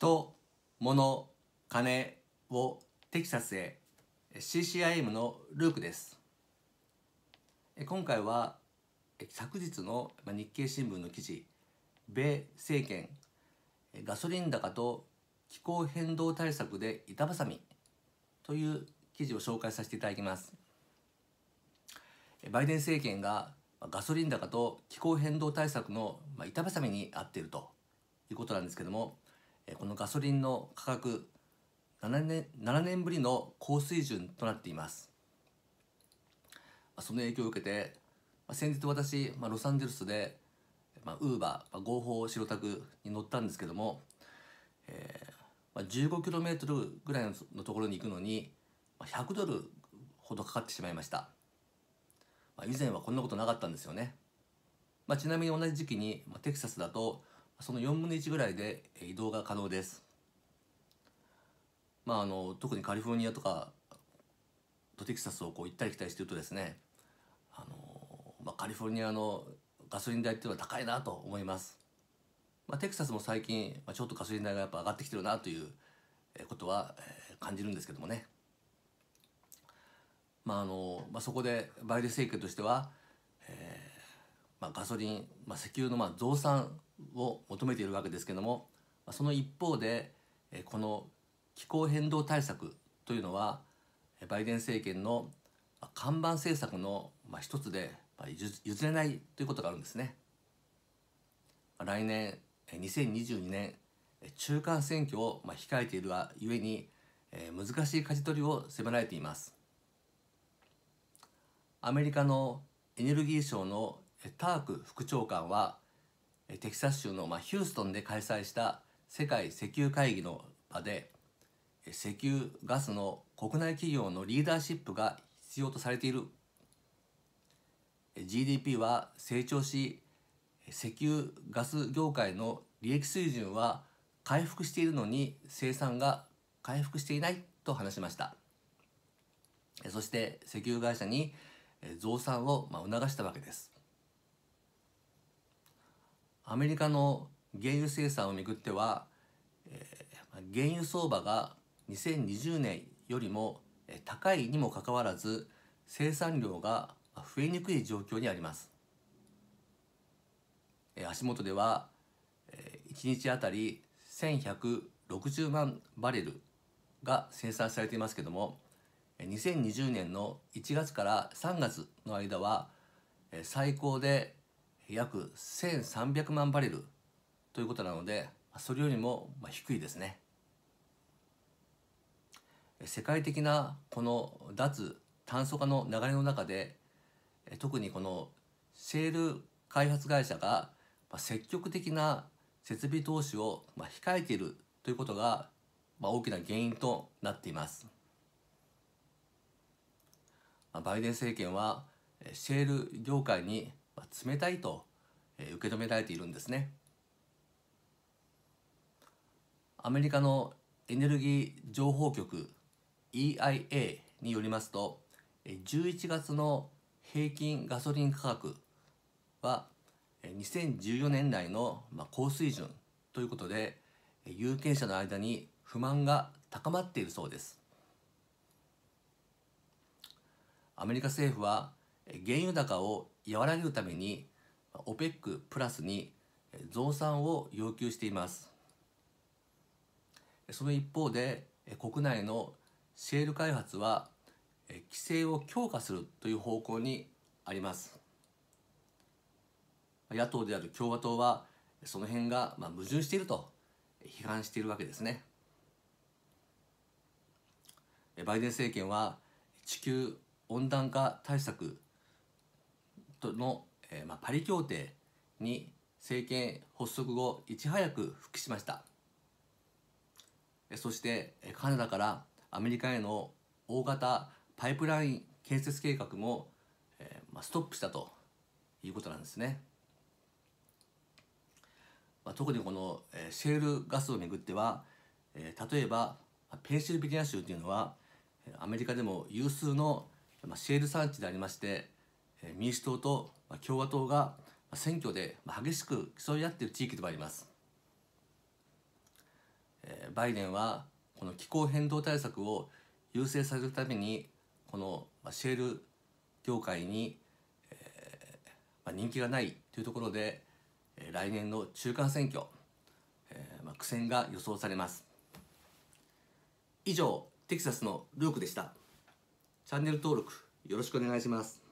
人、物、金をテキサスへ。CCIM のルークです。今回は昨日の日経新聞の記事米政権ガソリン高と気候変動対策で板挟みという記事を紹介させていただきます。バイデン政権がガソリン高と気候変動対策の板挟みにあっているということなんですけどもこのガソリンの価格7年 ,7 年ぶりの高水準となっています。その影響を受けて先日私ロサンゼルスでウーバー合法白タクに乗ったんですけども、えー、15km ぐらいのところに行くのに100ドルほどかかってしまいました、まあ、以前はこんなことなかったんですよね、まあ、ちなみに同じ時期にテキサスだとその4分の1ぐらいで移動が可能です。まああの特にカリフォルニアとかとテキサスをこう行ったり来たりしてるとですねあの、まあ、カリフォルニアのガソリン代っていうのは高いなと思います、まあ、テキサスも最近、まあ、ちょっとガソリン代がやっぱ上がってきてるなということは、えー、感じるんですけどもね。まああのまあ、そこでバイデン政権としては、まあ、ガソリン、まあ、石油のまあ増産を求めているわけですけれどもその一方でこの気候変動対策というのはバイデン政権の看板政策の一つで譲れないということがあるんですね。来年2022年中間選挙を控えているがゆえに難しい舵取りを迫られています。アメリカのエネルギー省のターク副長官はテキサス州のヒューストンで開催した世界石油会議の場で石油ガスの国内企業のリーダーシップが必要とされている。GDP は成長し石油ガス業界の利益水準は回復しているのに生産が回復していないと話しました。そして石油会社に増産を促したわけです。アメリカの原油生産をめぐっては、えー、原油相場が2020年よりも高いにもかかわらず生産量が増えにくい状況にあります。足元では1日あたり1160万バレルが生産されていますけども2020年の1月から3月の間は最高で約1300万バレルということなのでそれよりも低いですね。世界的なこの脱炭素化の流れの中で特にこのシェール開発会社が積極的な設備投資を控えているということが大きな原因となっています。バイデン政権はシェール業界に冷たいと受け止められているんですね。アメリカのエネルギー情報局 EIA によりますと11月の平均ガソリン価格は2014年代の高水準ということで有権者の間に不満が高まっているそうですアメリカ政府は原油高を和らげるために OPEC プラスに増産を要求しています。その一方で国内のシェール開発は規制を強化するという方向にあります。野党である共和党はその辺が矛盾していると批判しているわけですね。バイデン政権は地球温暖化対策とのえーまあ、パリ協定に政権発足後いち早く復帰しました。そしてカナダからアメリカへの大型パイプライン建設計画も、えーまあ、ストップしたということなんですね、まあ、特にこの、えー、シェールガスをめぐっては、えー、例えばペンシルベニア州というのはアメリカでも有数のまあシェール産地でありまして民主党と共和党が選挙で激しく競い合っている地域でもあります。バイデンはこの気候変動対策を優先させるためにこのシェール業界に、まあ、人気がないというところで来年の中間選挙、まあ、苦戦が予想されます。以上テキサスのルークでした。チャンネル登録よろしくお願いします。